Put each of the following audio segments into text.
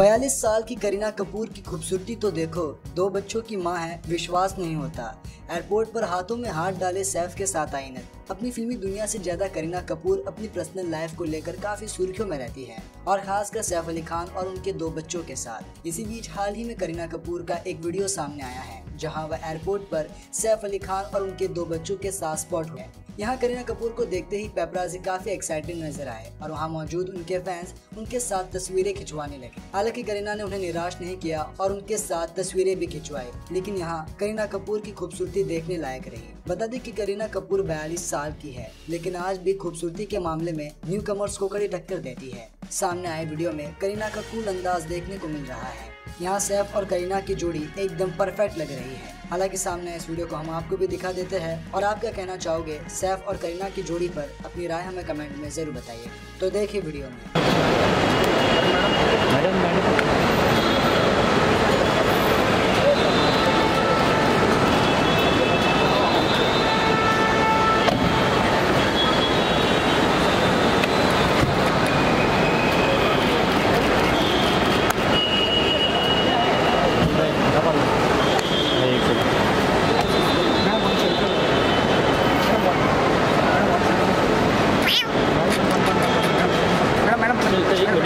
बयालीस साल की करीना कपूर की खूबसूरती तो देखो, दो बच्चों की माँ है, विश्वास नहीं होता। एयरपोर्ट पर हाथों में हाथ डाले सैफ के साथ आई नत। अपनी फिल्मी दुनिया से ज़्यादा करीना कपूर अपनी पर्सनल लाइफ को लेकर काफ़ी सुर्खियों में रहती है, और खासकर सैफ अली खान और उनके दो बच्चों के साथ। इसी बीच हाल ही में करीना कपूर का एक वीडियो सामने आया है, जहाँ वह एयरपोर्ट पर सैफ अली खान और उनके दो बच्चों के साथ स्पॉट हुए। यहाँ करीना कपूर को देखते ही पेपराजी काफ़ी एक्साइटेड नज़र आए और वहाँ मौजूद उनके फैंस उनके साथ तस्वीरें खिंचवाने लगे। हालाँकि करीना ने उन्हें निराश नहीं किया और उनके साथ तस्वीरें भी खिंचवाई, लेकिन यहाँ करीना कपूर की खूबसूरती देखने लायक रही। बता दें कि करीना कपूर बयालीस साल की है, लेकिन आज भी खूबसूरती के मामले में न्यू कमर्स को कड़ी टक्कर देती है। सामने आए वीडियो में करीना का कूल अंदाज देखने को मिल रहा है। यहाँ सैफ और करीना की जोड़ी एकदम परफेक्ट लग रही है। हालाँकि सामने इस वीडियो को हम आपको भी दिखा देते हैं और आप क्या कहना चाहोगे, सैफ और करीना की जोड़ी पर अपनी राय हमें कमेंट में ज़रूर बताइए। तो देखिए वीडियो में।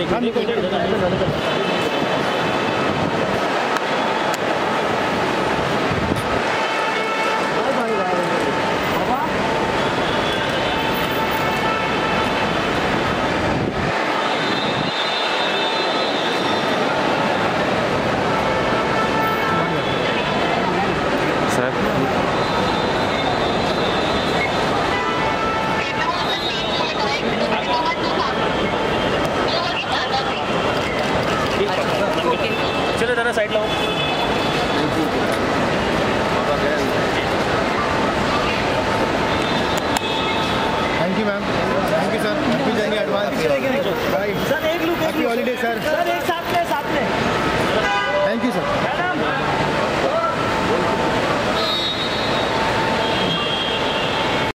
他肯定会认。चलो जरा साइड लाओ। Thank you ma'am thank you sir happy journey advance sir एक लुक हैप्पी हॉलीडे सर